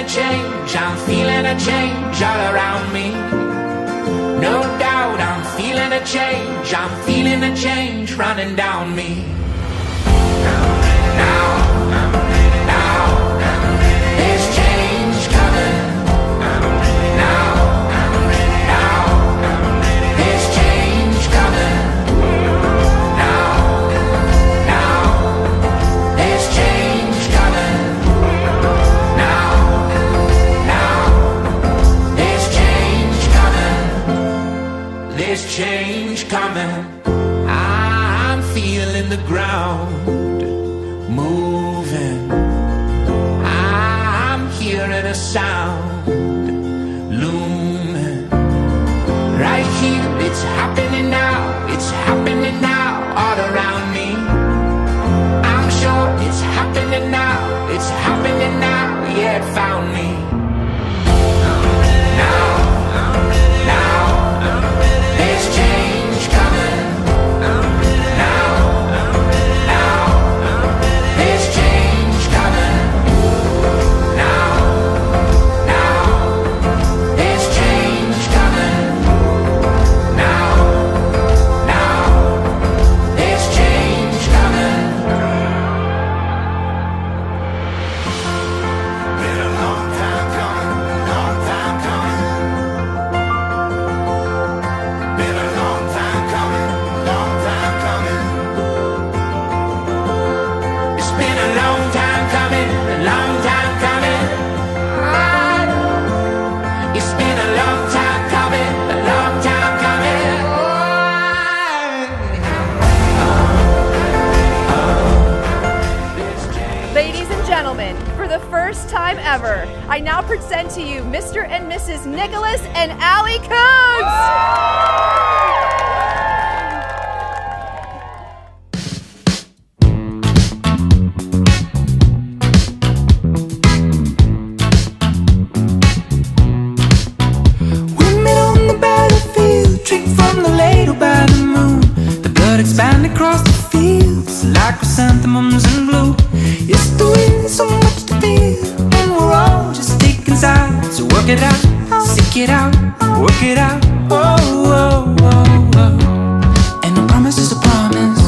a change, I'm feeling a change all around me. No doubt I'm feeling a change, I'm feeling a change running down me. around. Move gentlemen, for the first time ever, I now present to you Mr. and Mrs. Nicholas and Allie Coons. it out, stick it out, work it out. Oh, oh, oh, oh. And a promise is a promise.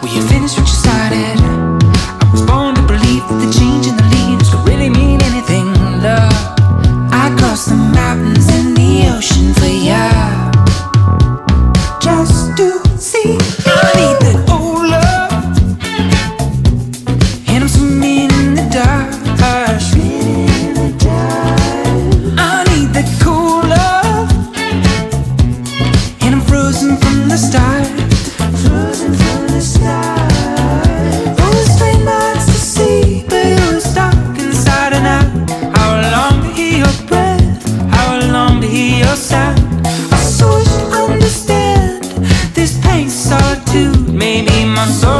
Will you finish what you started? I was born to believe that the change in the leaves could really mean anything, love. I crossed the mountains and the ocean for ya, just to see.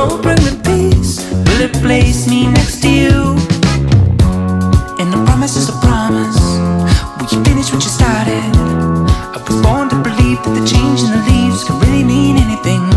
will bring me peace? Will it place me next to you? And the promise is a promise. Will you finish what you started? I was born to believe that the change in the leaves can really mean anything.